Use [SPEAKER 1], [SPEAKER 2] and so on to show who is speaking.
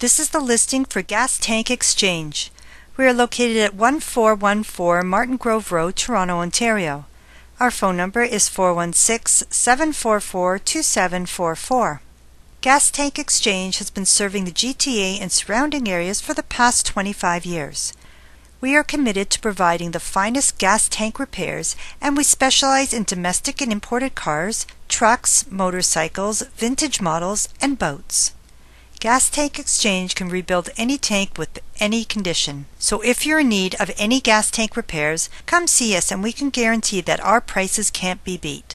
[SPEAKER 1] This is the listing for Gas Tank Exchange. We are located at 1414 Martin Grove Road, Toronto, Ontario. Our phone number is 416 744 2744. Gas Tank Exchange has been serving the GTA and surrounding areas for the past 25 years. We are committed to providing the finest gas tank repairs, and we specialize in domestic and imported cars, trucks, motorcycles, vintage models, and boats. Gas Tank Exchange can rebuild any tank with any condition. So if you're in need of any gas tank repairs, come see us and we can guarantee that our prices can't be beat.